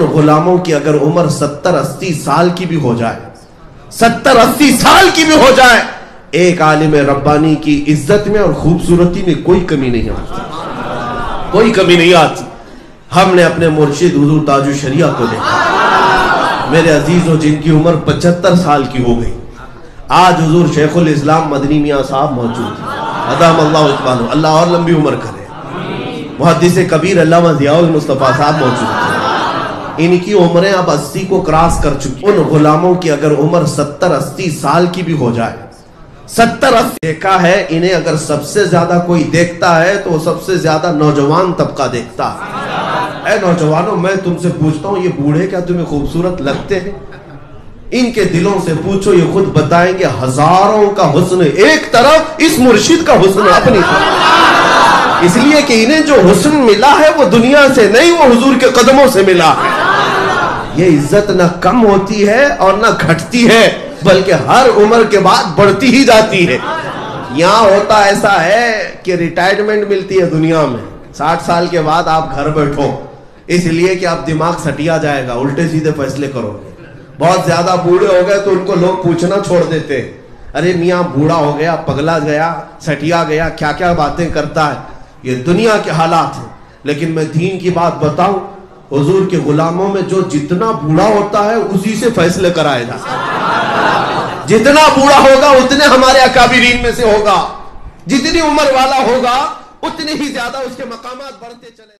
उन गुलामों की अगर उम्र सत्तर अस्सी साल की भी हो जाए, सत्तर अस्सी साल की भी हो जाए, एक आलिम रब्बानी की इज़्ज़त में और खूबसूरती में कोई कमी नहीं आती। कोई कमी नहीं आती। हमने अपने मुर्शिद हुजूर ताजु शरिया को देखा। मेरे अजीजों, जिनकी उम्र पचहत्तर साल की हो गई, आज हुजूर शेखुल इस्लाम मदनी मियाँ साहब मौजूद अदाम अल्लाह अल्लाह और लंबी उम्र करे। मुहदस कबीर अल्लाह जियाउल मुस्तफ़ा साहब मौजूद हैं। इनकी उम्रें अब अस्सी को क्रॉस कर चुकी। उन गुलामों की अगर उम्र सत्तर, अस्सी साल की भी हो जाए, सत्तर, अस्सी देखा है, इन्हें अगर सबसे ज़्यादा कोई देखता है तो सबसे ज़्यादा नौजवान तबका देखता है। नौजवानों, मैं तुमसे पूछता हूँ, ये बूढ़े क्या तुम्हें खूबसूरत लगते हैं? इनके दिलों से पूछो, ये खुद बताएँगे, हज़ारों का हुस्न, एक तरफ़ इस मुर्शिद का हुस्न अपनी तरफ़। इसलिए कि इन्हें जो हुस्न मिला है, वो दुनिया से नहीं, वो हुजूर के कदमों से मिला है। ये इज़्ज़त ना कम होती है और ना घटती है, बल्कि हर उम्र के बाद बढ़ती ही जाती है। यहाँ होता ऐसा है कि रिटायरमेंट मिलती है दुनिया में। साठ साल के बाद आप घर बैठो। इसलिए कि आप दिमाग सटिया जाएगा, उल्टे सीधे फैसले करोगे। बहुत ज़्यादा बूढ़े हो गए तो उनको लोग पूछना छोड़ देते। अरे, मियाँ, बूढ़ा हो गया, पगला गया, सटिया गया क्या क्या बातें करता है? ये दुनिया के हालात है। लेकिन मैं दीन की बात बताऊँ हुजूर के गुलामों में जो जितना बूढ़ा होता है, उसी से फैसले कराए जाते जितना बूढ़ा होगा, उतने हमारे अकाबरीन में से होगा। जितनी उम्र वाला होगा, उतने ही ज़्यादा उसके मकाम बढ़ते चले